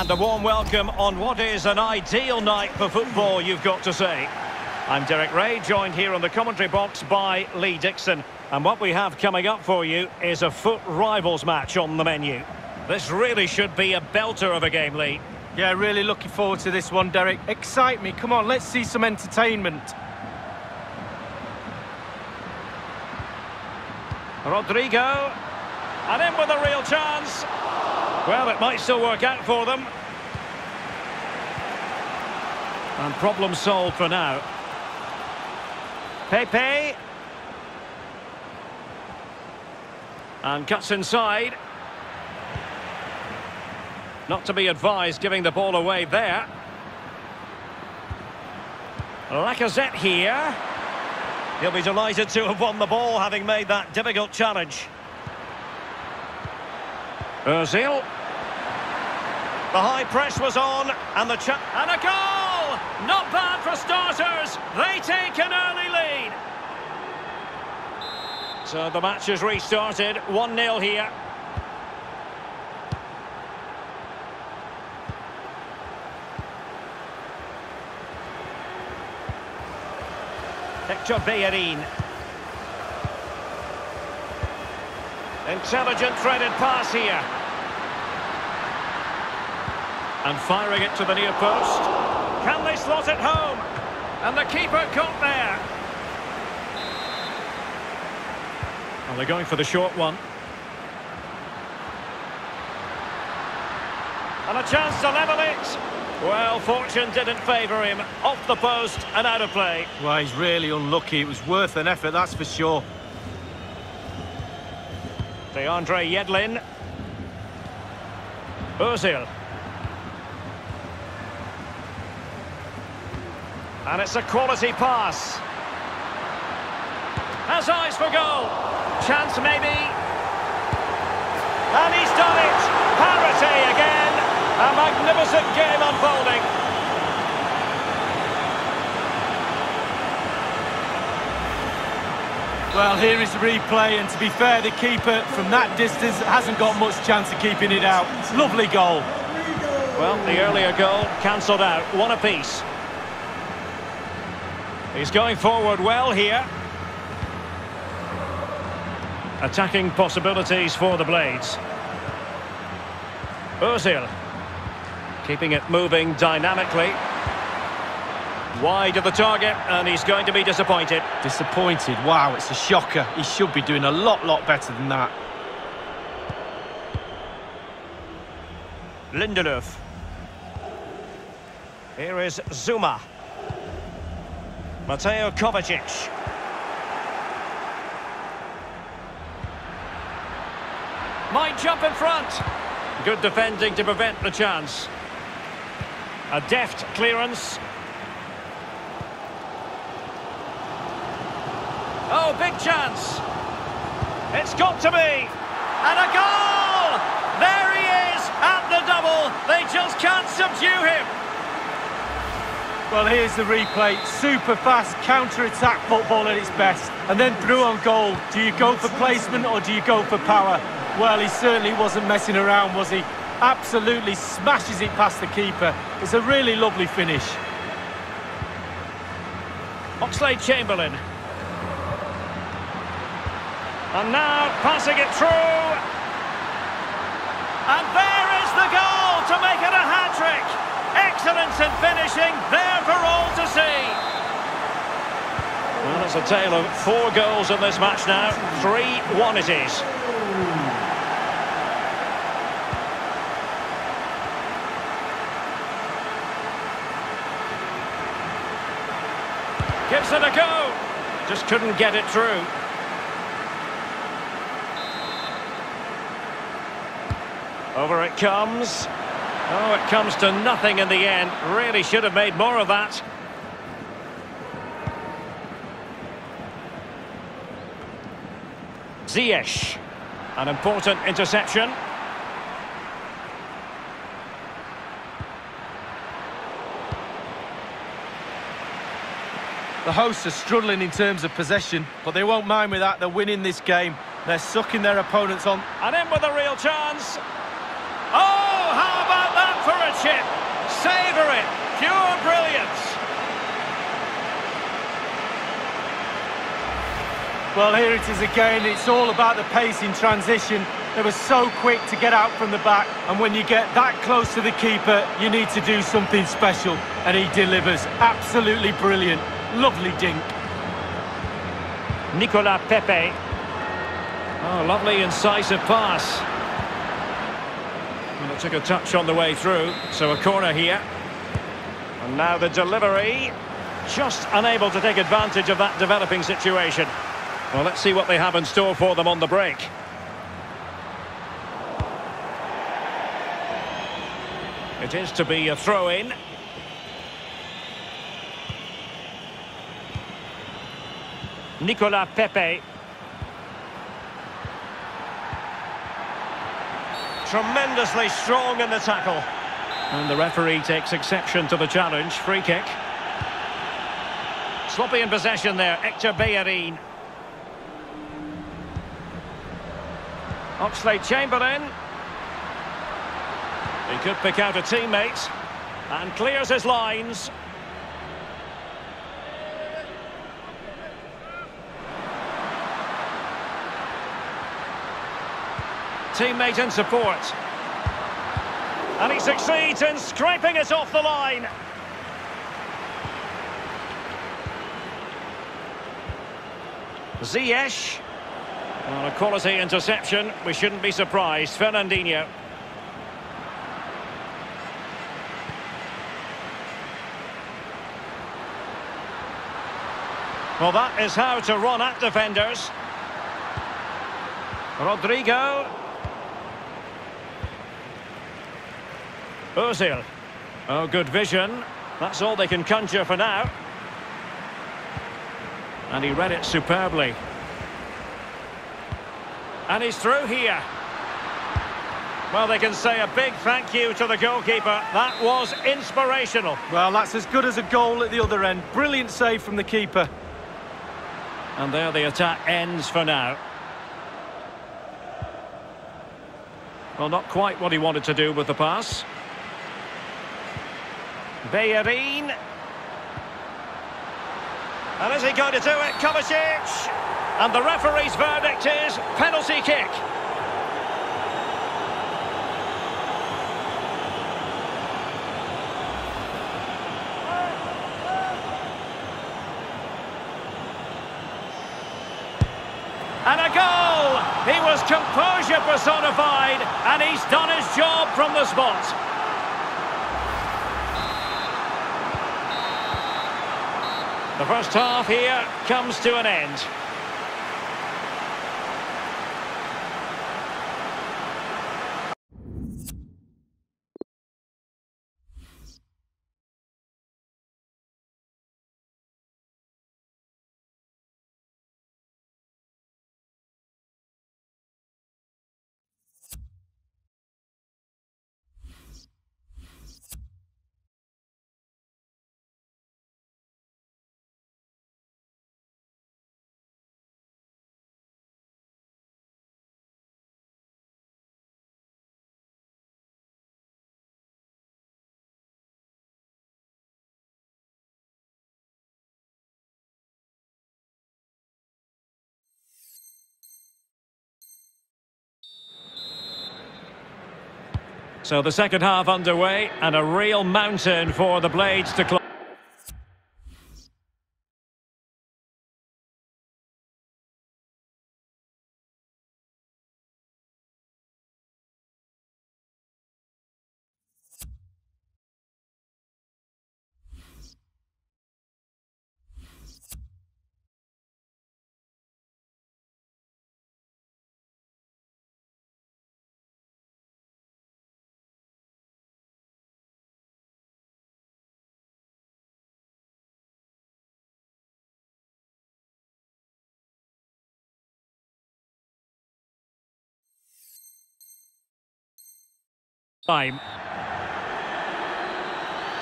And a warm welcome on what is an ideal night for football, you've got to say. I'm Derek Rae, joined here on the commentary box by Lee Dixon. And what we have coming up for you is a FUT Rivals match on the menu. This really should be a belter of a game, Lee. Yeah, really looking forward to this one, Derek. Excite me. Come on, let's see some entertainment. Rodrigo. And in with a real chance. Well, it might still work out for them. And problem solved for now. Pepe. And cuts inside. Not to be advised giving the ball away there. Lacazette here. He'll be delighted to have won the ball, having made that difficult challenge. Ozil. The high press was on, and the cha and a goal! Not bad for starters. They take an early lead. So the match has restarted. 1-0 here. Hector Bellerin. Intelligent threaded pass here. And firing it to the near post. Can they slot it home? And the keeper got there. Well, they're going for the short one. And a chance to level it. Well, fortune didn't favour him. Off the post and out of play. Well, he's really unlucky. It was worth an effort, that's for sure. DeAndre Yedlin. Ozil. And it's a quality pass. Has eyes for goal. Chance maybe. And he's done it. Parity again. A magnificent game unfolding. Well, here is the replay, and to be fair, the keeper from that distance hasn't got much chance of keeping it out. Lovely goal. Well, the earlier goal cancelled out. One apiece. He's going forward well here. Attacking possibilities for the Blades. Ozil. Keeping it moving dynamically. Wide of the target, and he's going to be disappointed. Disappointed. Wow, it's a shocker. He should be doing a lot, lot better than that. Lindelöf. Here is Zouma. Mateo Kovacic. Might jump in front. Good defending to prevent the chance. A deft clearance. Oh, big chance. It's got to be. And a goal! There he is at the double. They just can't subdue him. Well, here's the replay. Super fast counter-attack football at its best. And then through on goal. Do you go for placement or do you go for power? Well, he certainly wasn't messing around, was he? absolutely smashes it past the keeper. It's a really lovely finish. Oxlade-Chamberlain. And now passing it through. And there is the goal to make it a hat-trick. Excellence in finishing, there for all to see. Well, it's a tale of four goals in this match now. 3-1 it is. Gives it a go. Just couldn't get it through. Over it comes. Oh, it comes to nothing in the end. Really should have made more of that. Ziyech. An important interception. The hosts are struggling in terms of possession, but they won't mind with that. They're winning this game. They're sucking their opponents on. And in with a real chance. How about that for a catch it, savour it, pure brilliance. Well, here it is again. It's all about the pace in transition. They were so quick to get out from the back, and when you get that close to the keeper, you need to do something special, and he delivers. Absolutely brilliant. Lovely dink. Nicola Pepe. Oh, lovely incisive pass. Took a touch on the way through, so a corner here. And now the delivery. Just unable to take advantage of that developing situation. Well, let's see what they have in store for them on the break. It is to be a throw-in. Nicolas Pepe. Tremendously strong in the tackle. And the referee takes exception to the challenge. Free kick. Sloppy in possession there, Hector Bellerin. Oxlade-Chamberlain. He could pick out a teammate. And clears his lines. Teammate in support. And he succeeds in scraping it off the line. Ziyech. Well, a quality interception. We shouldn't be surprised. Fernandinho. Well, that is how to run at defenders. Rodrigo. Ozil. Oh, good vision. That's all they can conjure for now. And he read it superbly. And he's through here. Well, they can say a big thank you to the goalkeeper. That was inspirational. Well, that's as good as a goal at the other end. Brilliant save from the keeper. And there the attack ends for now. Well, not quite what he wanted to do with the pass. Bellerin. And is he going to do it? Kovacic. And the referee's verdict is penalty kick. And a goal! He was composure personified, and he's done his job from the spot. The first half here comes to an end. So the second half underway and a real mountain for the Blades to climb. Time.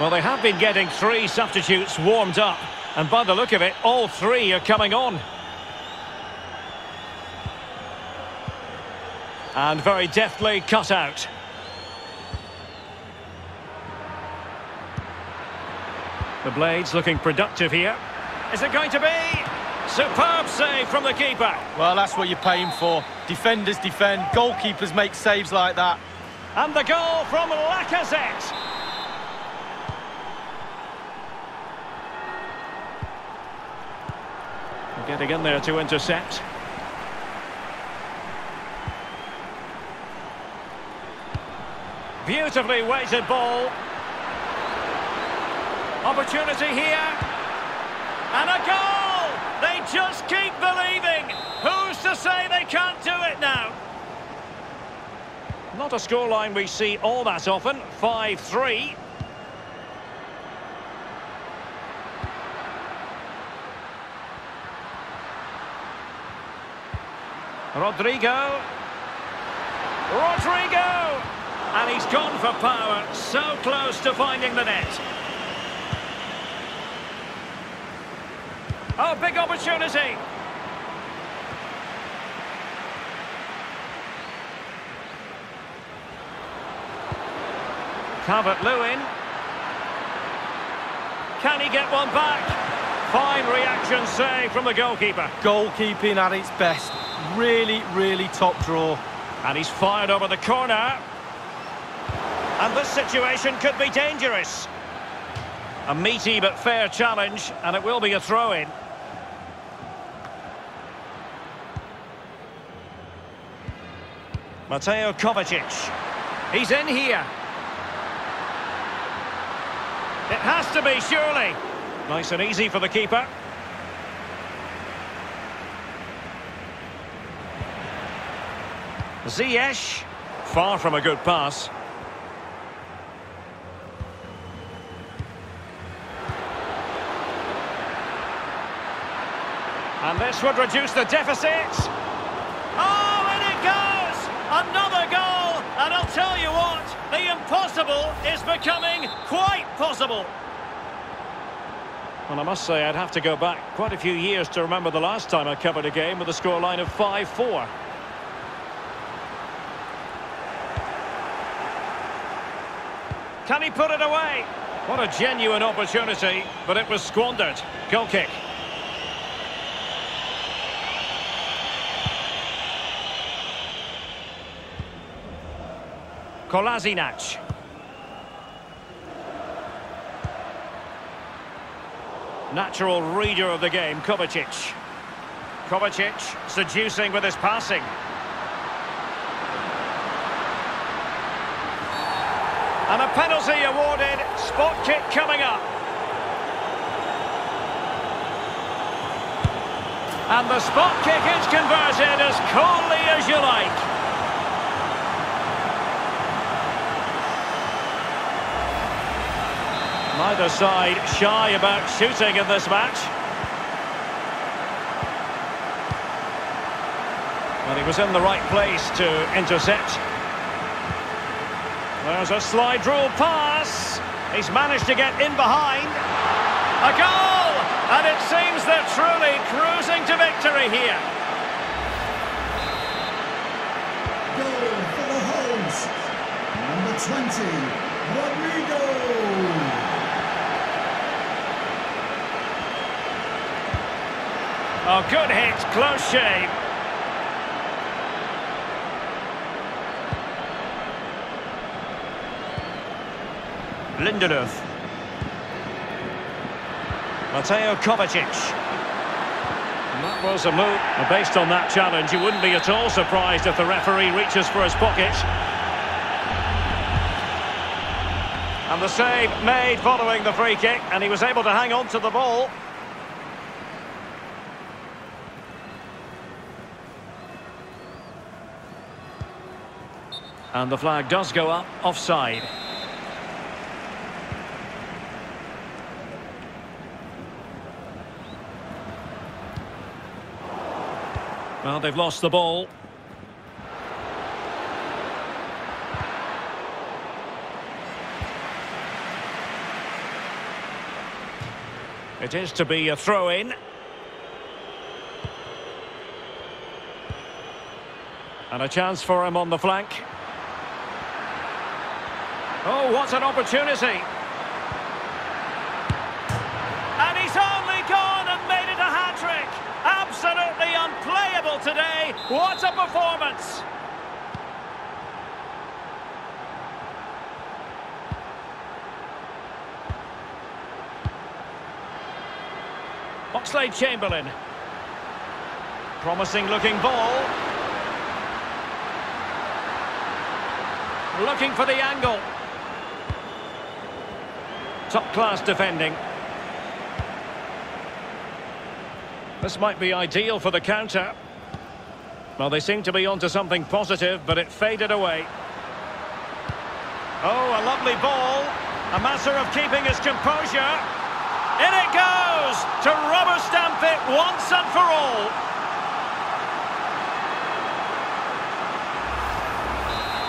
Well, they have been getting three substitutes warmed up, and by the look of it, all three are coming on. And very deftly cut out. The Blades looking productive here. Is it going to be? Superb save from the keeper. Well, that's what you're paying for. Defenders defend, goalkeepers make saves like that. And the goal from Lacazette. Getting in there to intercept. Beautifully weighted ball. Opportunity here. And a goal! They just keep believing. Who's to say they can't do it now? Not a scoreline we see all that often. 5-3. Rodrigo. Rodrigo! And he's gone for power. So close to finding the net. Oh, big opportunity. Calvert-Lewin. Can he get one back? Fine reaction save from the goalkeeper. Goalkeeping at its best. Really, really top draw. And he's fired over the corner. And this situation could be dangerous. A meaty but fair challenge, and it will be a throw-in. Mateo Kovacic. He's in here. It has to be, surely. Nice and easy for the keeper. Ziyech. Far from a good pass. And this would reduce the deficit. Oh, and it goes! Another goal! And I'll tell you what, the impossible is becoming quite possible. Well, I must say, I'd have to go back quite a few years to remember the last time I covered a game with a scoreline of 5-4. Can he put it away? What a genuine opportunity, but it was squandered. Goal kick. Kolasinac. Natural reader of the game, Kovacic. Kovacic seducing with his passing. And a penalty awarded. Spot kick coming up. And the spot kick is converted as coolly as you like. Neither side shy about shooting in this match. But he was in the right place to intercept. There's a slide rule pass. He's managed to get in behind. A goal! And it seems they're truly cruising to victory here. Goal for the host, number 20, Rodrigo. Oh, good hit, close shave. Lindelöf. Mateo Kovacic. And that was a move. And based on that challenge, you wouldn't be at all surprised if the referee reaches for his pocket. And the save made following the free kick, and he was able to hang on to the ball. And the flag does go up offside. Well, they've lost the ball. It is to be a throw-in. And a chance for him on the flank. Oh, what an opportunity. And he's only gone and made it a hat-trick. Absolutely unplayable today. What a performance. Oxlade Chamberlain. Promising looking ball. Looking for the angle. Top class defending. This might be ideal for the counter. Well, they seem to be onto something positive, but it faded away. Oh, a lovely ball. A matter of keeping his composure. In it goes to rubber stamp it once and for all.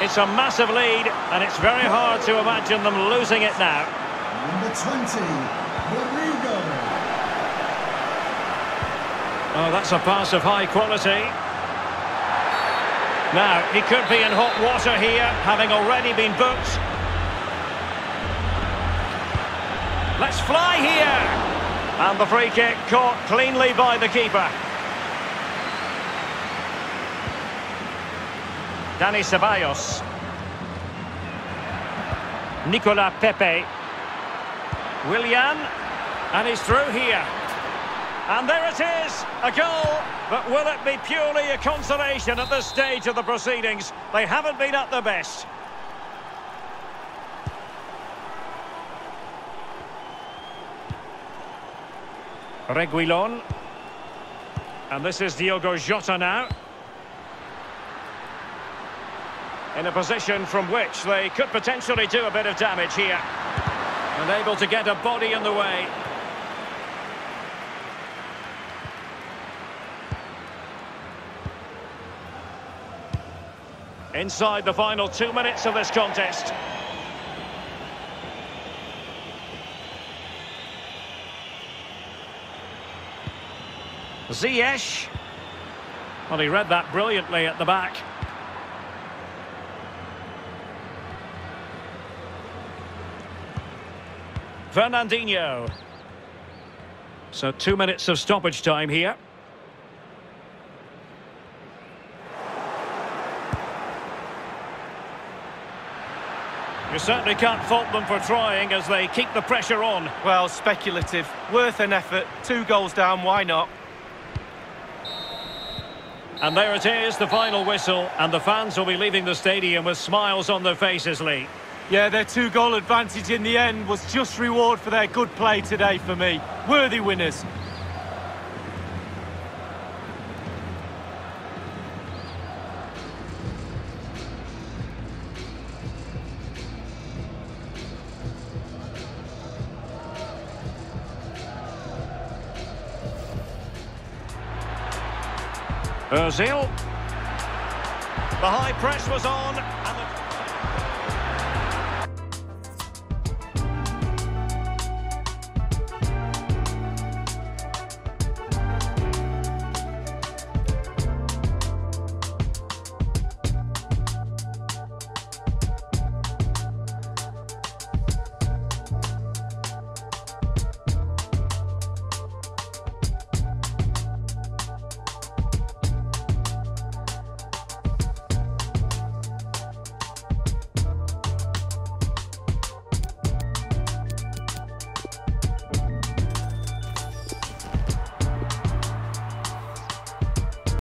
It's a massive lead, and it's very hard to imagine them losing it now. Number 20, Rodrigo. Oh, that's a pass of high quality. Now, he could be in hot water here, having already been booked. Let's fly here! And the free kick caught cleanly by the keeper. Dani Ceballos. Nicola Pepe. Willian. And he's through here. And there it is, a goal. But will it be purely a consolation at this stage of the proceedings? They haven't been at their best. Reguilon. And this is Diogo Jota now. In a position from which they could potentially do a bit of damage here. And able to get a body in the way. Inside the final two minutes of this contest. Ziyech. Well, he read that brilliantly at the back. Fernandinho. So two minutes of stoppage time here. You certainly can't fault them for trying as they keep the pressure on. Well, speculative. Worth an effort. Two goals down, why not? And there it is, the final whistle, and the fans will be leaving the stadium with smiles on their faces, Lee. Yeah, their two-goal advantage in the end was just reward for their good play today for me. Worthy winners. Ozil. The high press was on,